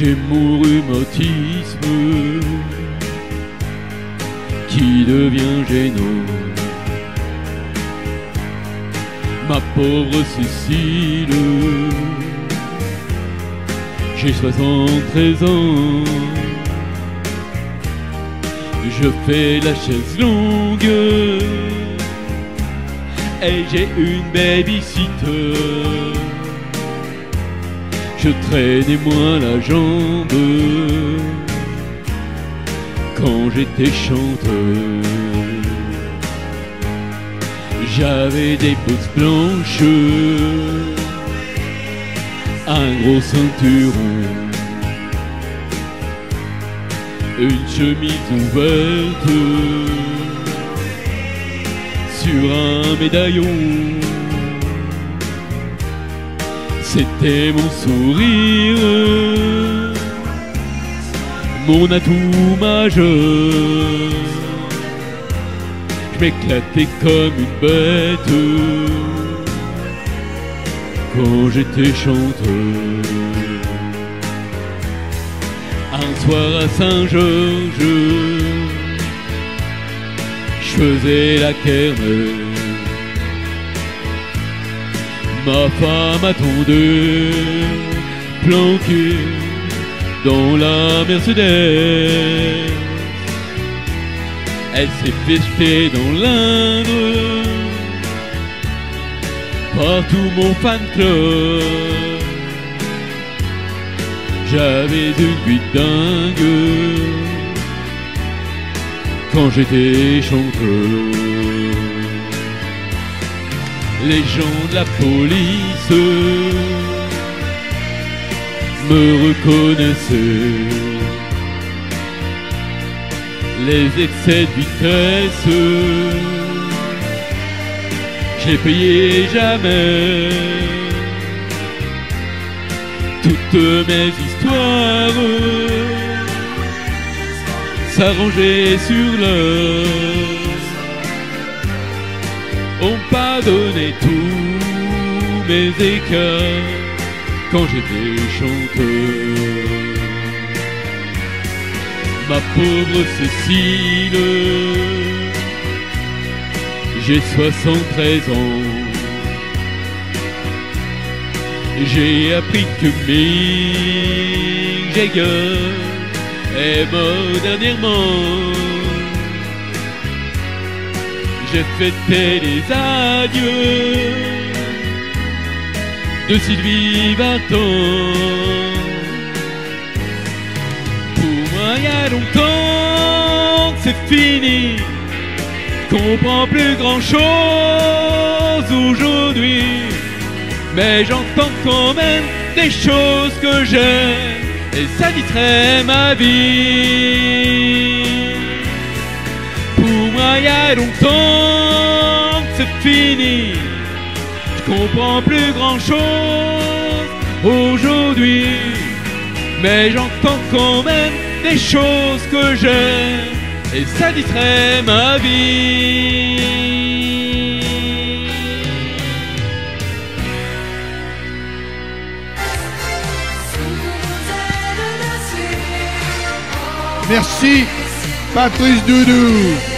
J'ai mon rhumatisme qui devient gênant. Ma pauvre Cécile, j'ai 73 ans. Je fais la chaise longue et j'ai une babysitter. Je traînais moins la jambe quand j'étais chanteur. J'avais des bosses blanches, un gros ceinturon, une chemise ouverte sur un médaillon. C'était mon sourire, mon atout majeur. Je comme une bête quand j'étais chanteur. Un soir à Saint-Georges, je faisais la kermesse. Ma femme attendait, planquée dans la Mercedes. Elle s'est festée dans l'Indre, partout mon fan club. J'avais une vie dingue quand j'étais chanteur. Les gens de la police me reconnaissaient. Les excès de vitesse, j'ai payé jamais. Toutes mes histoires s'arrangeaient sur l'heure ont pardonné tous mes écarts quand j'étais chanteur. Ma pauvre Cécile, j'ai 73 ans. J'ai appris que Mick Jagger est mort dernièrement. J'ai fêté les adieux de Sylvie Vartan. Pour moi, il y a longtemps que c'est fini. Comprends plus grand chose aujourd'hui. Mais j'entends quand même des choses que j'aime. Et ça distrait ma vie. Longtemps que c'est fini. Je comprends plus grand chose aujourd'hui. Mais j'entends quand même des choses que j'aime. Et ça distrait ma vie. Merci, Patrice Doudou.